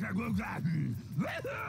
Wassergurken.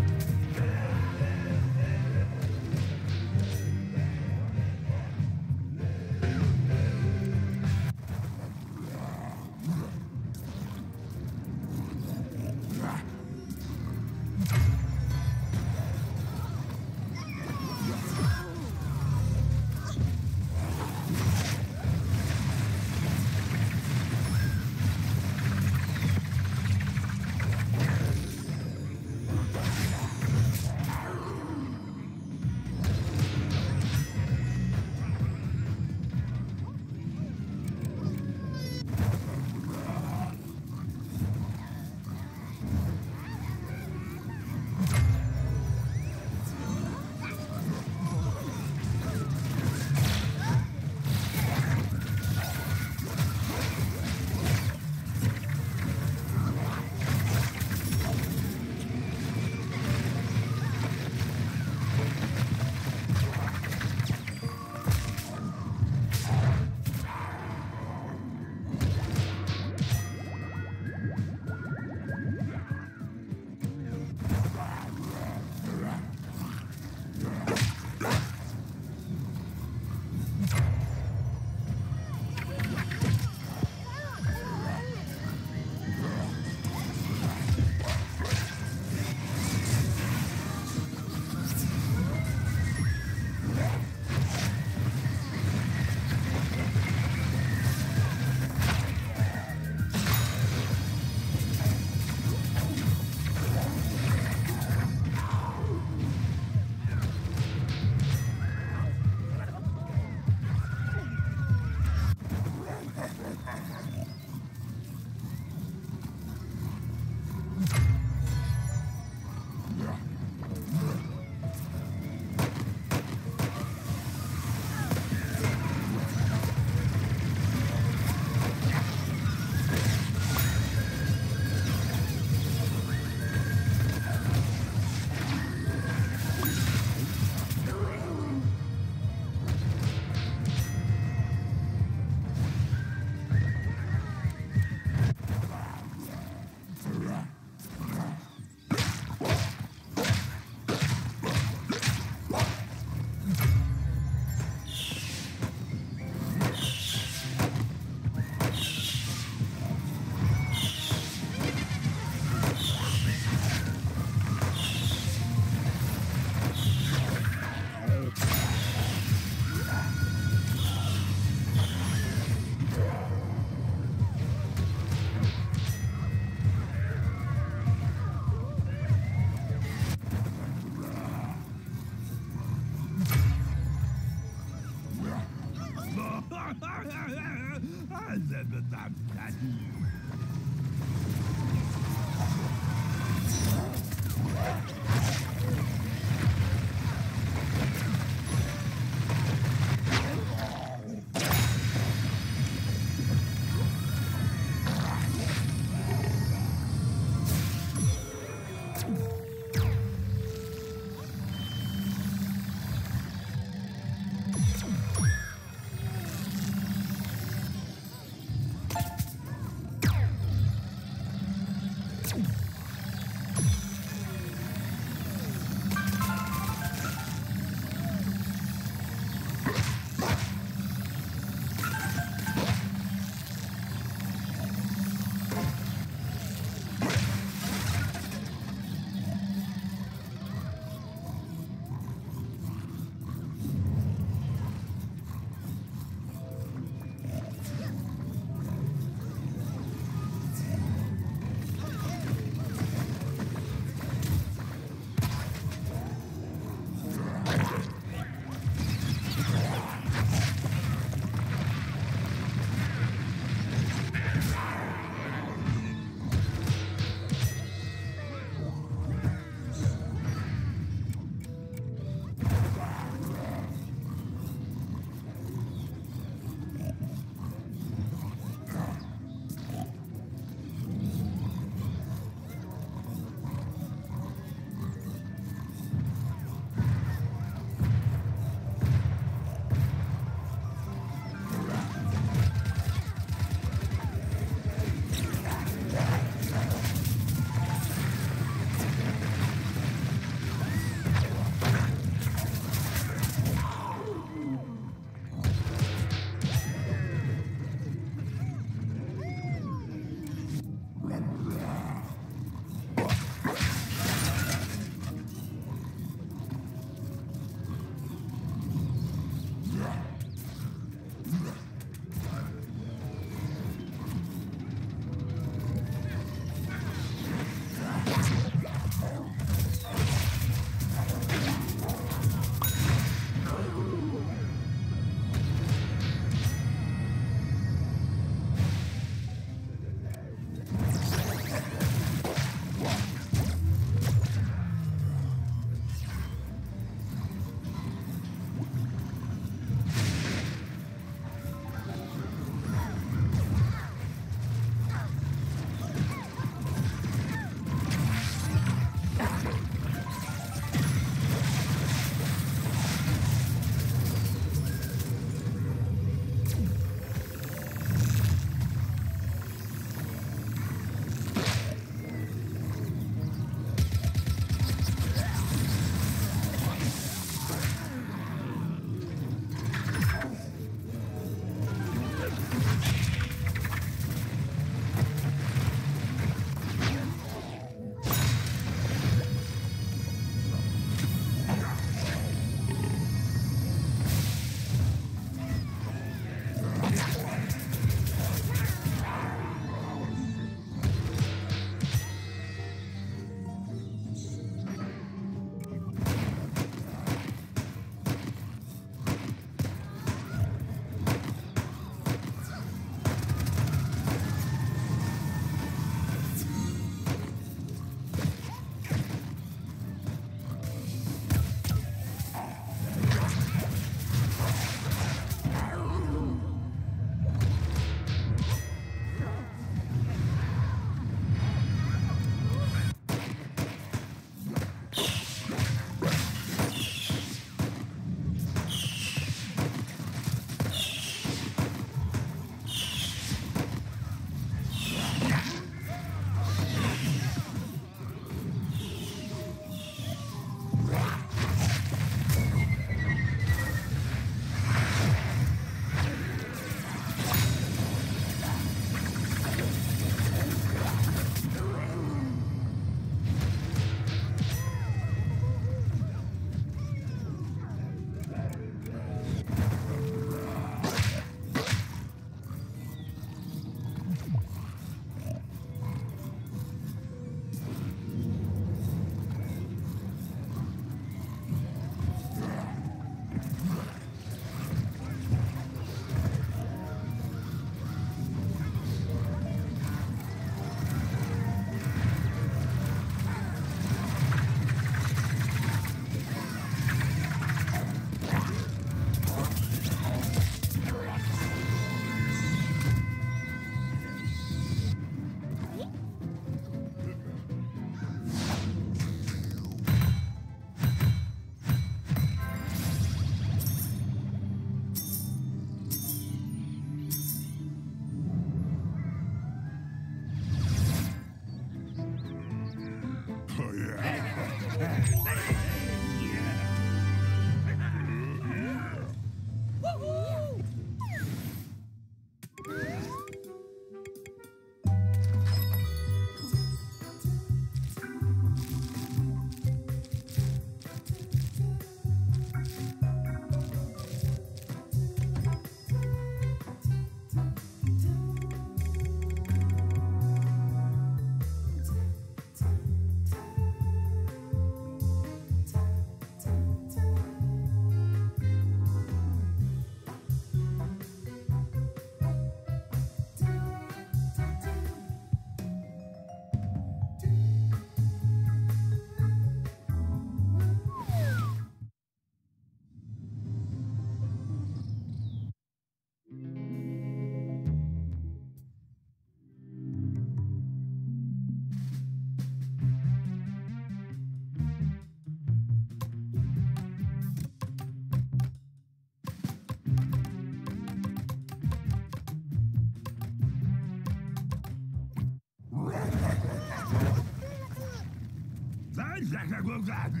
that.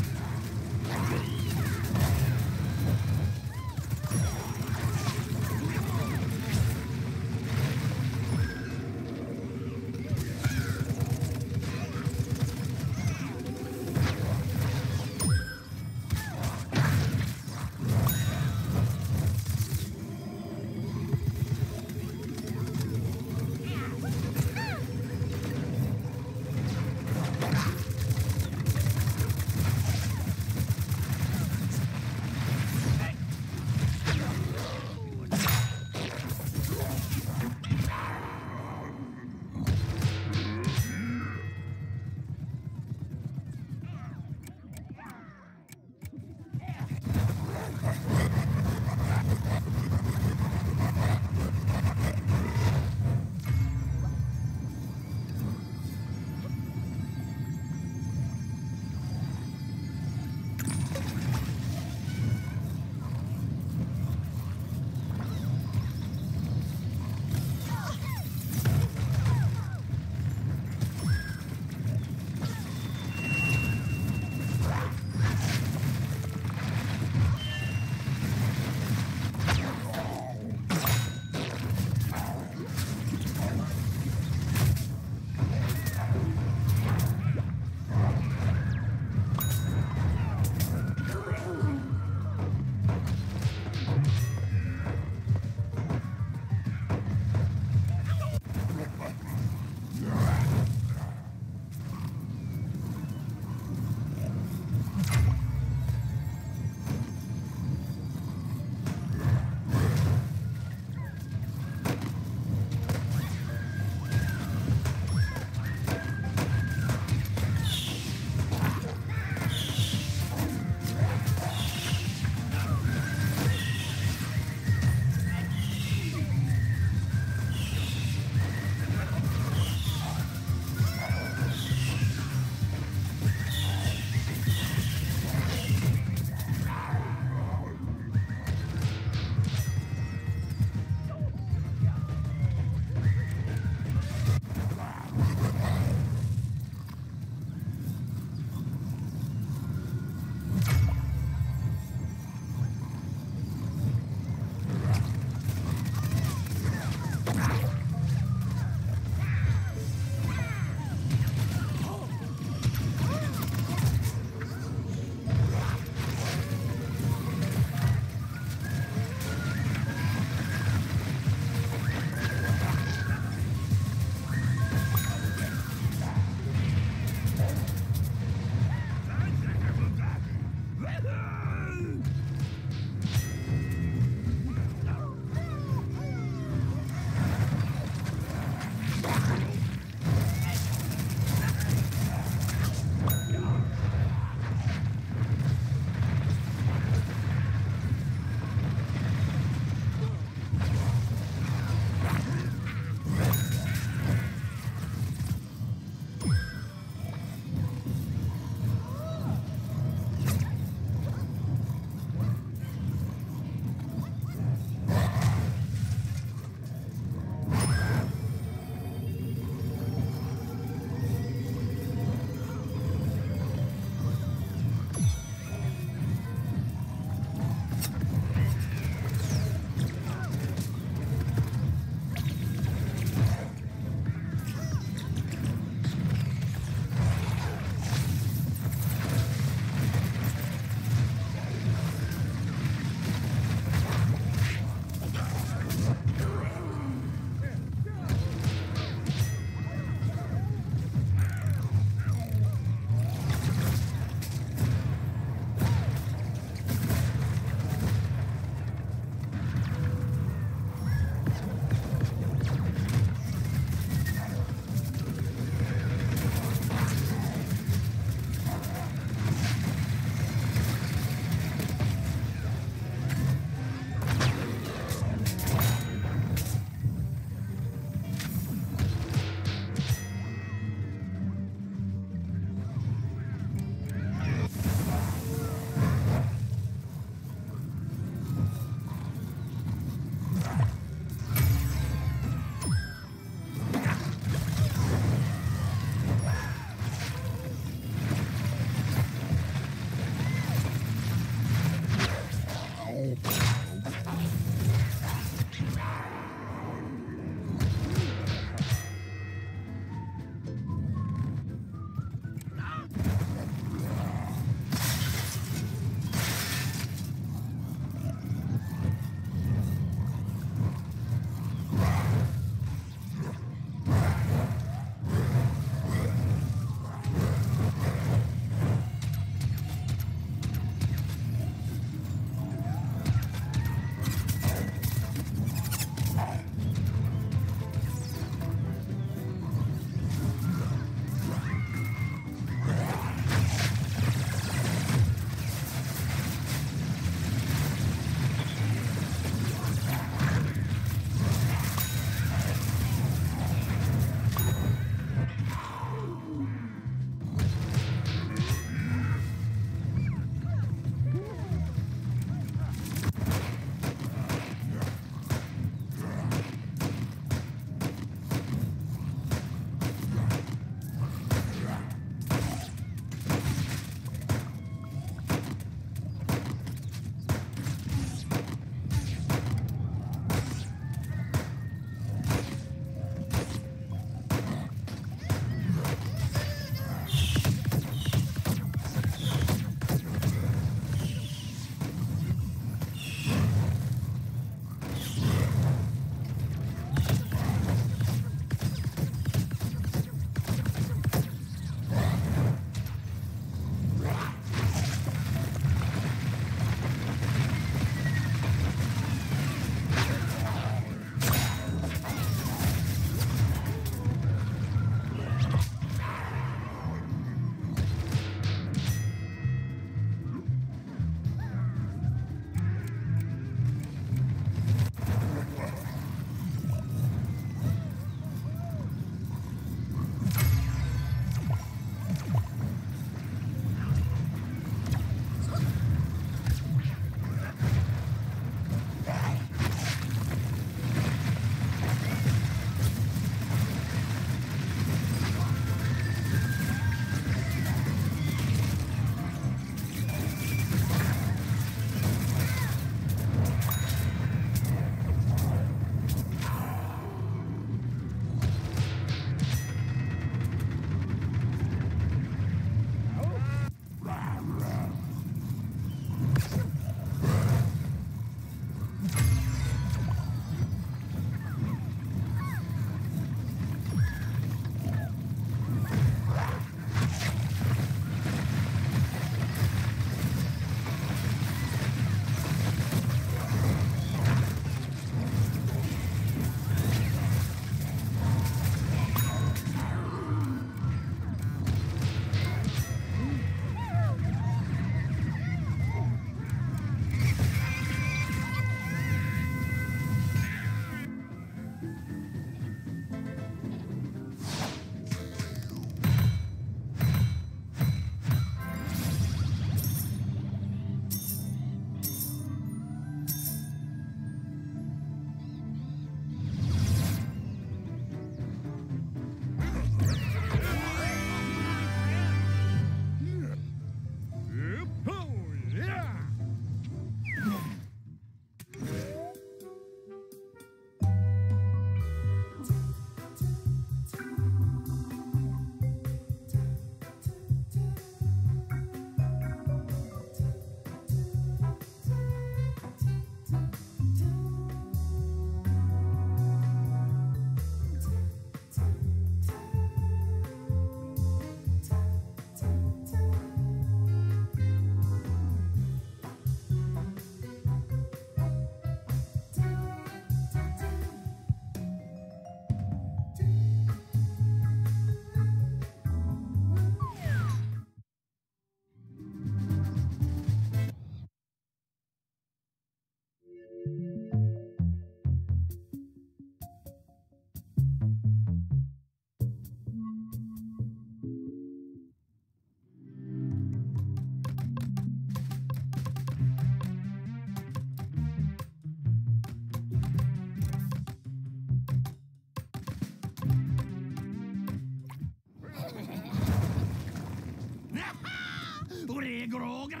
Grog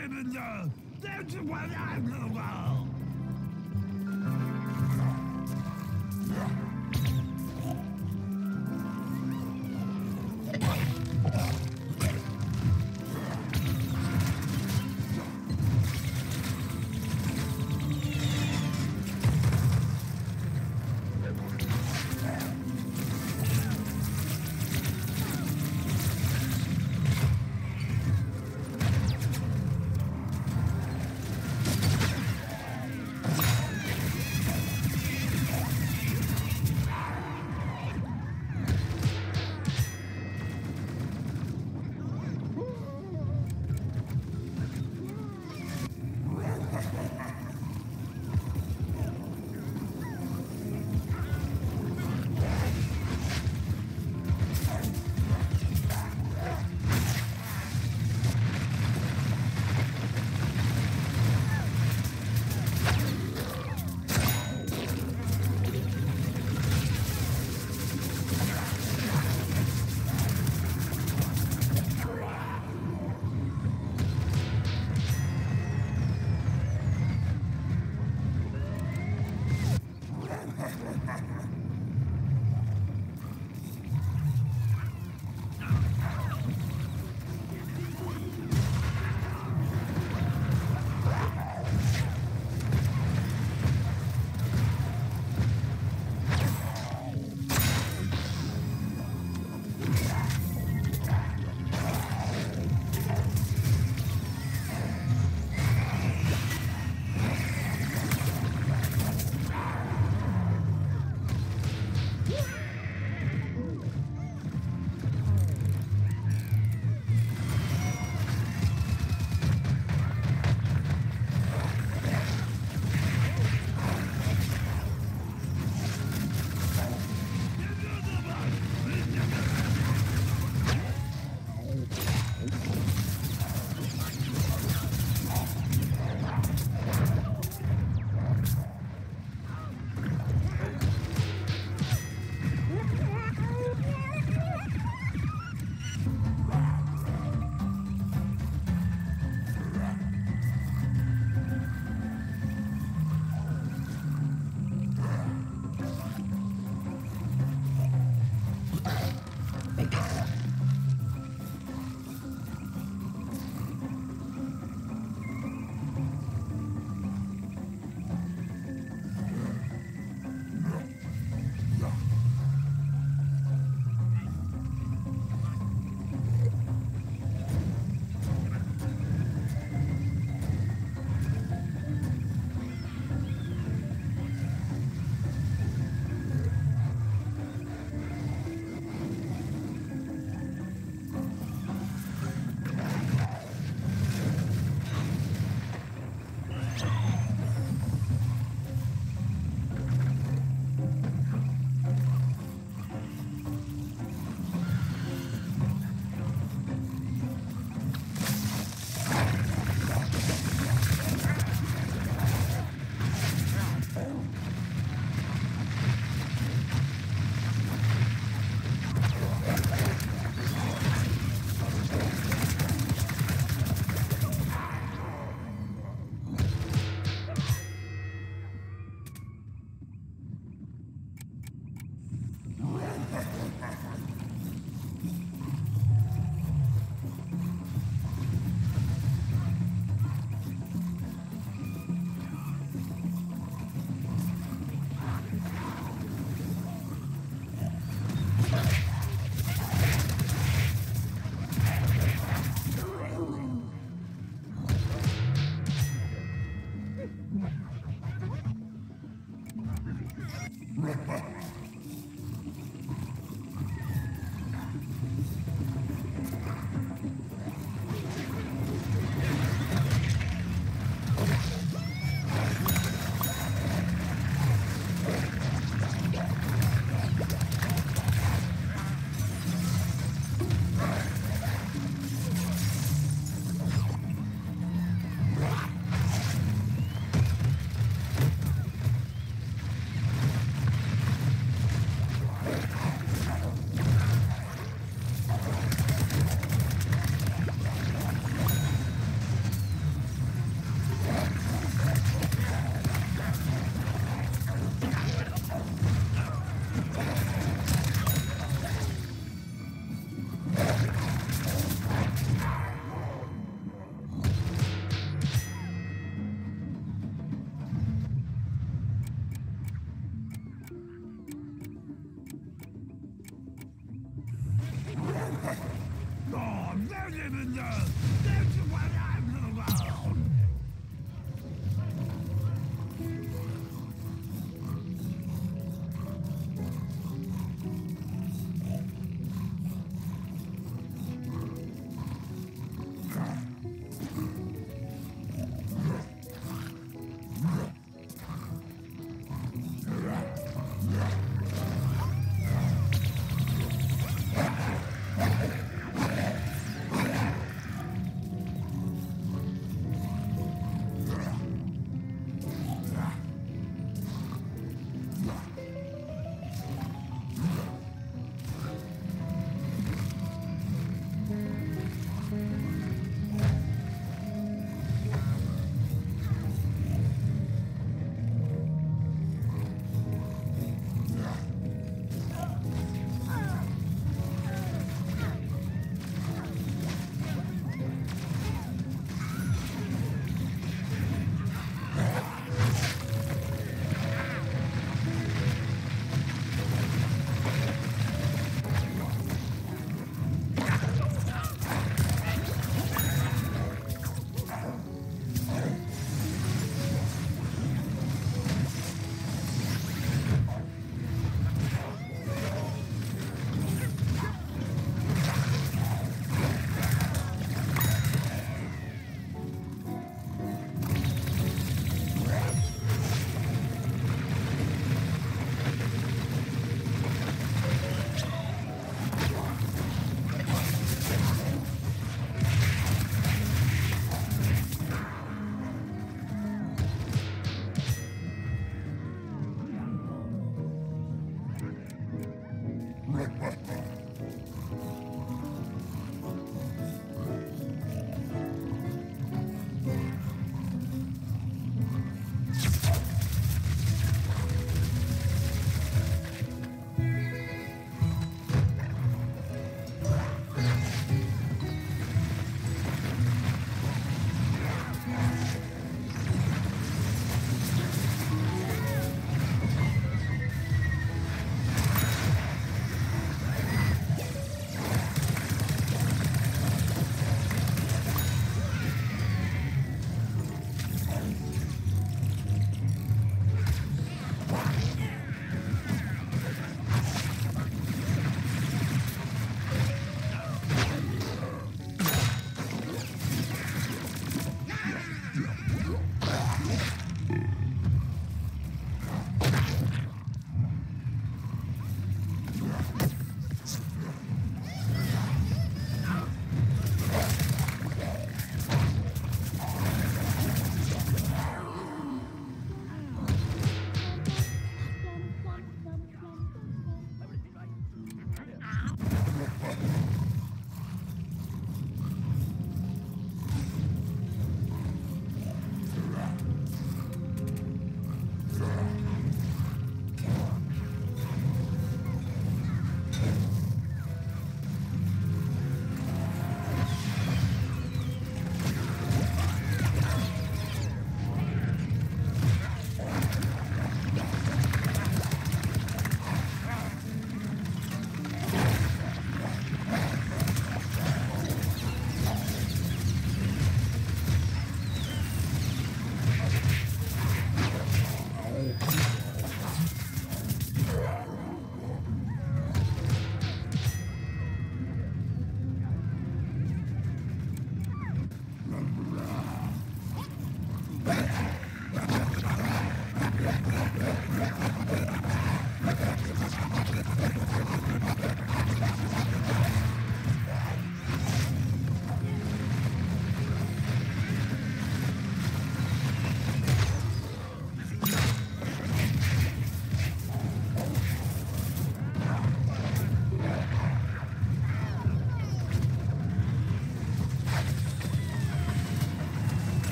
That's what I'm about!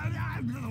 What I'm.